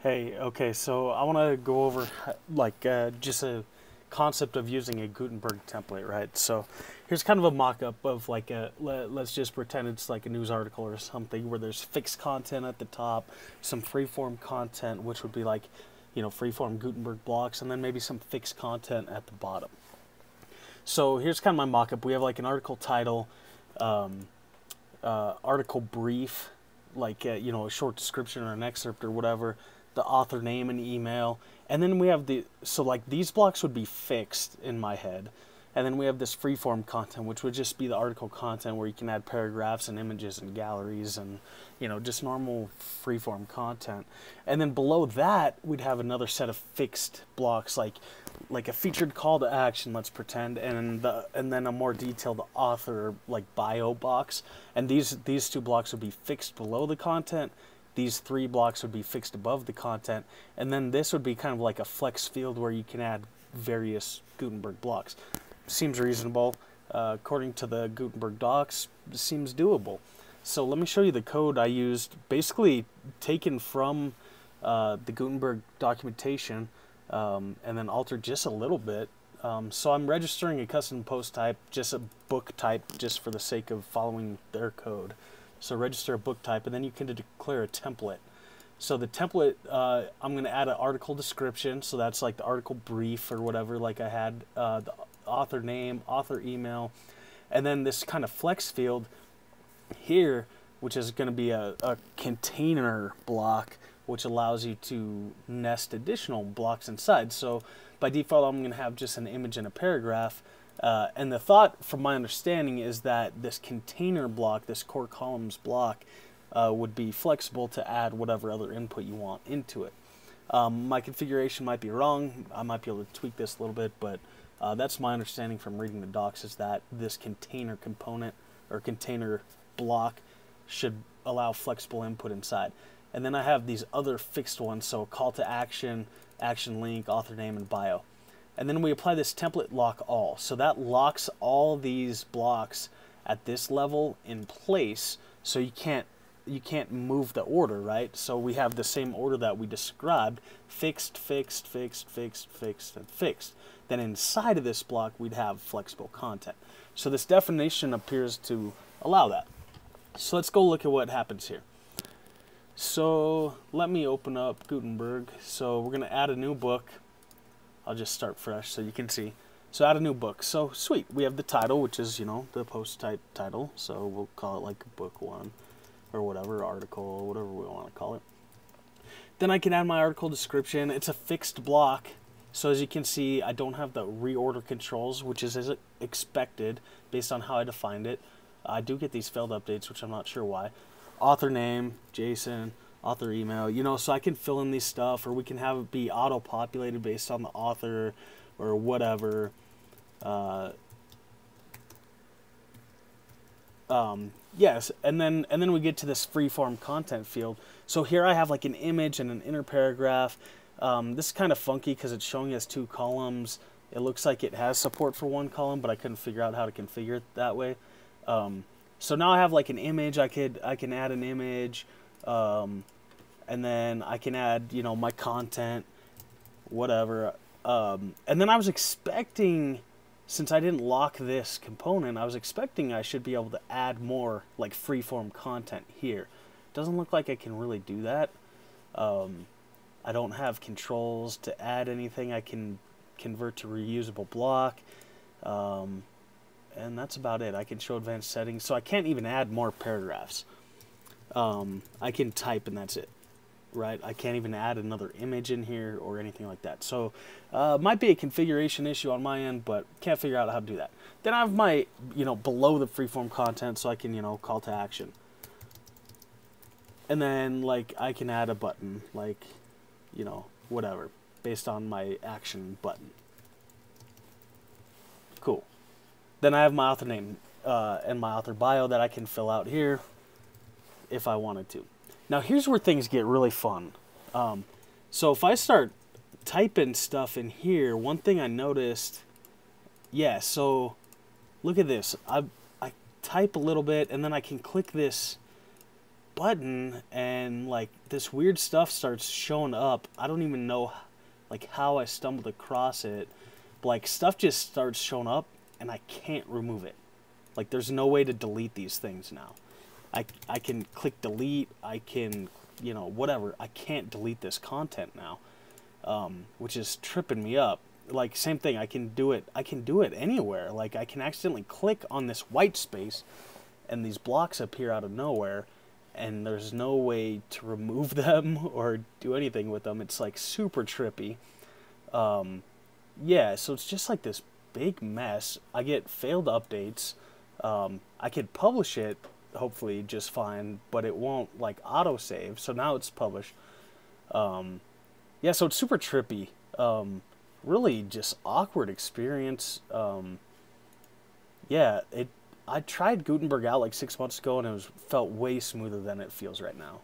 Hey, okay, so I want to go over like uh, just a concept of using a Gutenberg template, right? So here's kind of a mock-up of like a let, us just pretend it's like a news article or something where there's fixed content at the top, some freeform content which would be like, you know, freeform Gutenberg blocks, and then maybe some fixed content at the bottom. So here's kind of my mock-up. We have like an article title, um, uh, article brief, like uh, you know a short description or an excerpt or whatever the author name and email. And then we have the, so like these blocks would be fixed in my head. And then we have this freeform content, which would just be the article content where you can add paragraphs and images and galleries and, you know, just normal freeform content. And then below that, we'd have another set of fixed blocks, like like a featured call to action, let's pretend, and the and then a more detailed author like bio box. And these these two blocks would be fixed below the content these three blocks would be fixed above the content, and then this would be kind of like a flex field where you can add various Gutenberg blocks. Seems reasonable. Uh, according to the Gutenberg docs, seems doable. So let me show you the code I used, basically taken from uh, the Gutenberg documentation um, and then altered just a little bit. Um, so I'm registering a custom post type, just a book type, just for the sake of following their code. So register a book type, and then you can declare a template. So the template, uh, I'm going to add an article description. So that's like the article brief or whatever, like I had uh, the author name, author email, and then this kind of flex field here, which is going to be a, a container block, which allows you to nest additional blocks inside. So by default, I'm going to have just an image and a paragraph. Uh, and the thought, from my understanding, is that this container block, this core columns block, uh, would be flexible to add whatever other input you want into it. Um, my configuration might be wrong. I might be able to tweak this a little bit, but uh, that's my understanding from reading the docs is that this container component or container block should allow flexible input inside. And then I have these other fixed ones, so call to action, action link, author name, and bio and then we apply this template lock all. So that locks all these blocks at this level in place so you can't you can't move the order, right? So we have the same order that we described, fixed, fixed, fixed, fixed, fixed, and fixed. Then inside of this block, we'd have flexible content. So this definition appears to allow that. So let's go look at what happens here. So let me open up Gutenberg. So we're going to add a new book. I'll just start fresh so you can see. So add a new book. So sweet. We have the title, which is, you know, the post type title. So we'll call it like book one or whatever, article, whatever we want to call it. Then I can add my article description. It's a fixed block. So as you can see, I don't have the reorder controls, which is as expected based on how I defined it. I do get these failed updates, which I'm not sure why. Author name, Jason, author email, you know, so I can fill in these stuff or we can have it be auto populated based on the author or whatever. Uh, um, yes, and then and then we get to this free form content field. So here I have like an image and an inner paragraph. Um, this is kind of funky because it's showing us two columns. It looks like it has support for one column, but I couldn't figure out how to configure it that way. Um, so now I have like an image. I could I can add an image. Um, and then I can add, you know, my content, whatever. Um, and then I was expecting, since I didn't lock this component, I was expecting I should be able to add more like freeform content here. Doesn't look like I can really do that. Um, I don't have controls to add anything. I can convert to reusable block. Um, and that's about it. I can show advanced settings. So I can't even add more paragraphs. Um, I can type and that's it right? I can't even add another image in here or anything like that. So uh, might be a configuration issue on my end, but can't figure out how to do that. Then I have my, you know, below the freeform content so I can, you know, call to action. And then, like, I can add a button, like, you know, whatever, based on my action button. Cool. Then I have my author name uh, and my author bio that I can fill out here if I wanted to. Now here's where things get really fun. Um, so if I start typing stuff in here, one thing I noticed, yeah, so look at this. I, I type a little bit and then I can click this button and like this weird stuff starts showing up. I don't even know like how I stumbled across it. But, like stuff just starts showing up and I can't remove it. Like there's no way to delete these things now. I I can click delete, I can, you know, whatever. I can't delete this content now. Um, which is tripping me up. Like same thing, I can do it I can do it anywhere. Like I can accidentally click on this white space and these blocks appear out of nowhere and there's no way to remove them or do anything with them. It's like super trippy. Um, yeah, so it's just like this big mess. I get failed updates. Um, I could publish it hopefully just fine, but it won't like autosave. So now it's published. Um, yeah, so it's super trippy. Um, really just awkward experience. Um, yeah, it I tried Gutenberg out like six months ago, and it was felt way smoother than it feels right now.